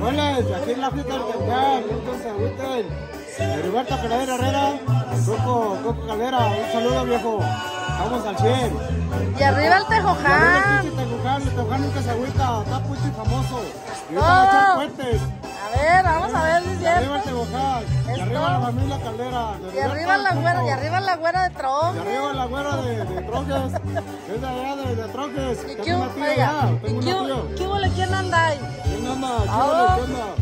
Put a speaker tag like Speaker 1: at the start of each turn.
Speaker 1: Buenas, aquí en la fiesta del Cantar, entonces agüiten. Heriberto Calera Herrera, Coco, Coco Calera, un saludo viejo. Vamos al 100.
Speaker 2: Y arriba el Tejoján.
Speaker 1: El Tejoján, el Tejoján nunca se agüita, está pucho y famoso. Y
Speaker 2: Oh.
Speaker 1: a fuertes.
Speaker 2: A ver, vamos a ver si es
Speaker 1: Y arriba el
Speaker 2: cierto.
Speaker 1: Tejoján, y arriba la familia Caldera. de
Speaker 2: Y arriba la güera, y arriba la güera de
Speaker 1: Y
Speaker 2: Tron.
Speaker 1: arriba la güera de, de Troques, es de allá de, de.
Speaker 2: ¿Y qué hubo? ¿y qué hubo-? ¿Quién anda
Speaker 1: 끝나.
Speaker 2: 아우.
Speaker 1: 끝나.